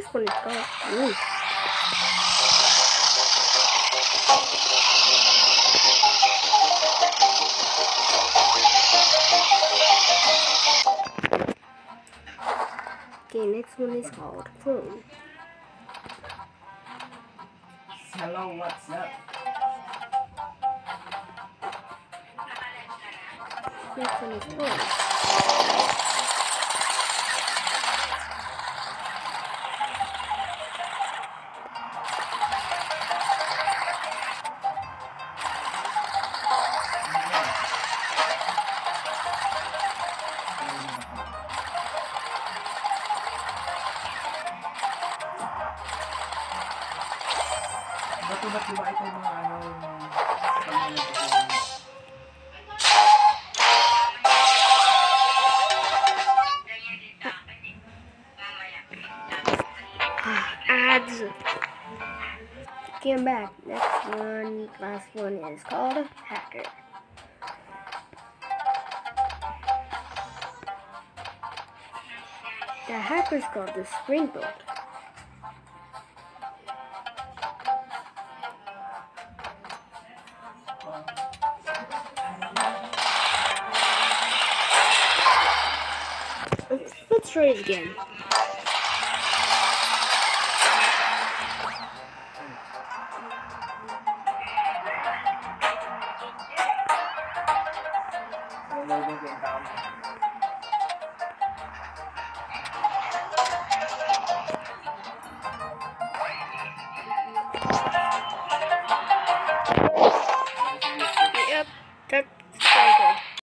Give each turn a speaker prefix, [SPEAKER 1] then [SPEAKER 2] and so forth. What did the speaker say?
[SPEAKER 1] first one is called. Ooh. Okay, next one is called Chrome.
[SPEAKER 2] Hello, what's up?
[SPEAKER 1] Next one is Chrome.
[SPEAKER 2] Ba't ba't diba ito yung mga ano yung pangalan
[SPEAKER 1] Ads. I'm back. Next one, last one is called Hacker. The hacker's called the Springboard. Let's, try it again. Yep, good.